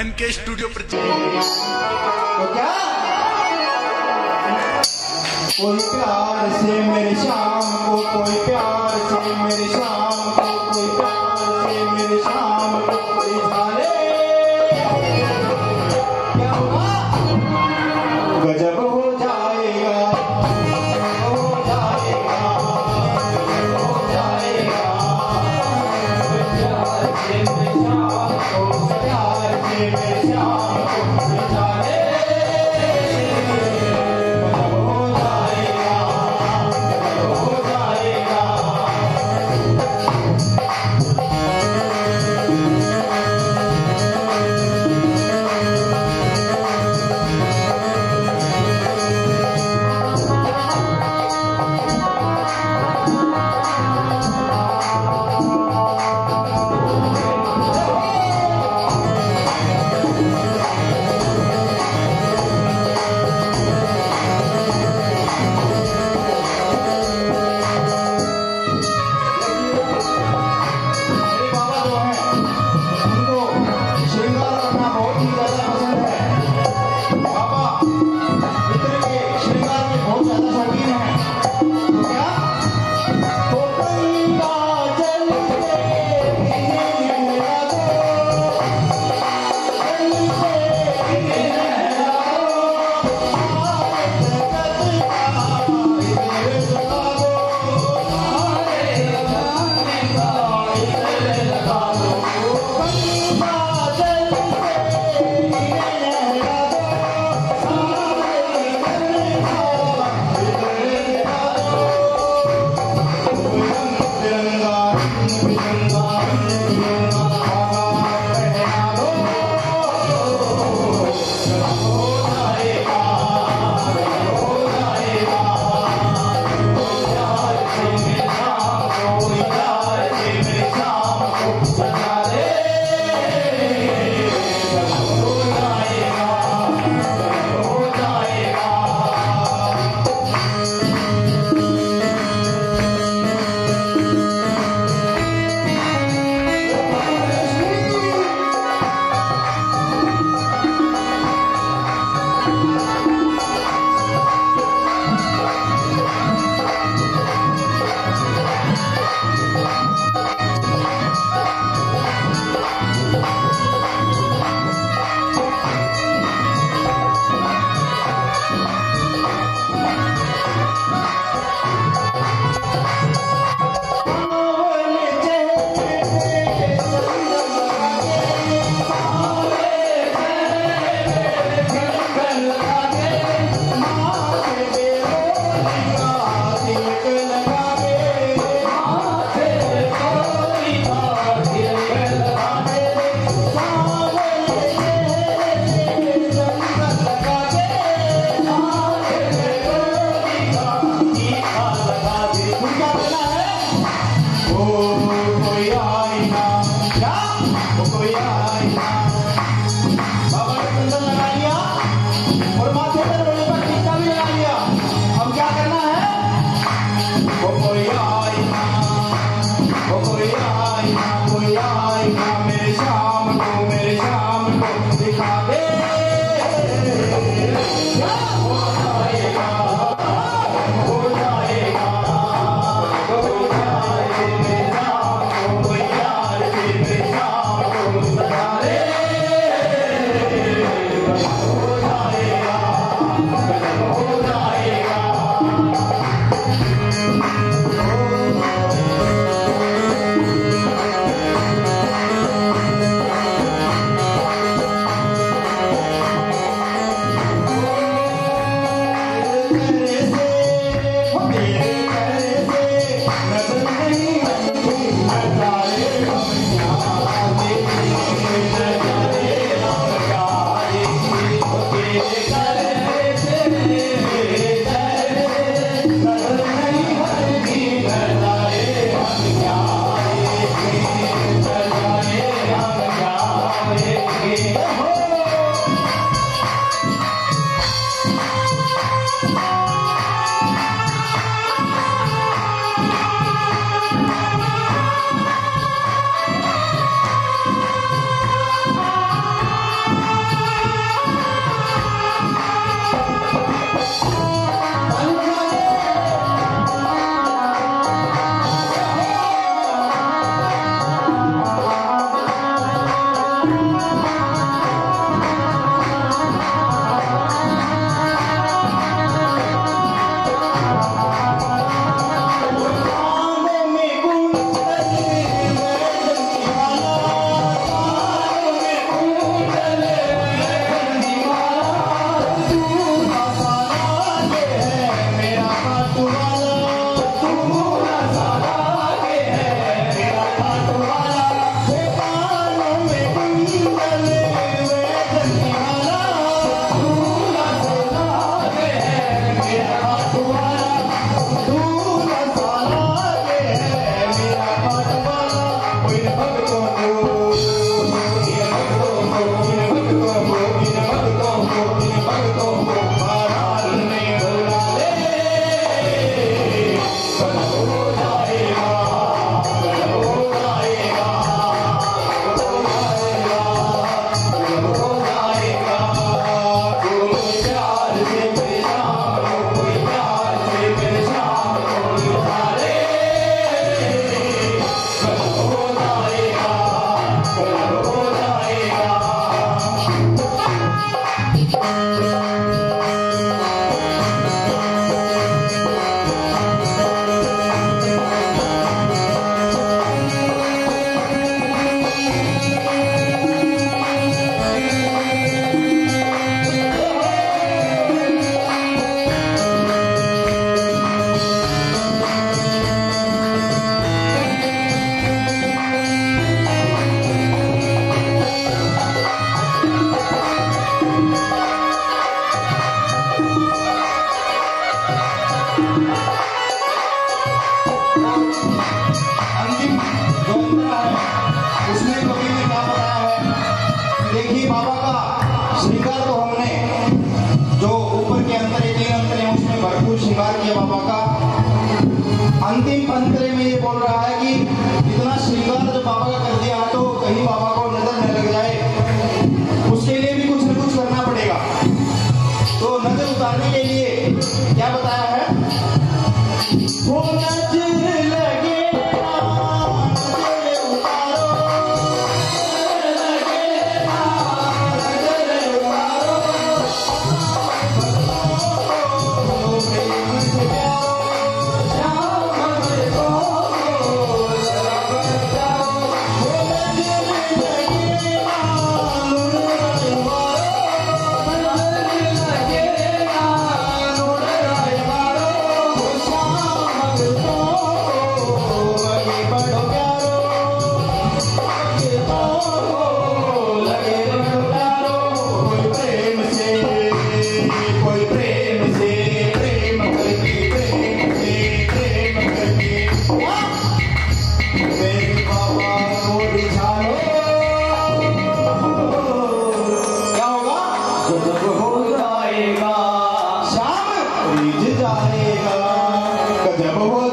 N K studio पर कोई प्यार से मेरे शाम को, कोई प्यार से मेरे शाम को, कोई प्यार इनका तो हमने। जो ऊपर के अंतर तीन अंतर है उसमें भरपूर श्रृंगार किया बाबा का। अंतिम अंतरे में ये बोल रहा है कि इतना श्रृंगार जब बाबा का कर दिया तो कहीं बाबा को double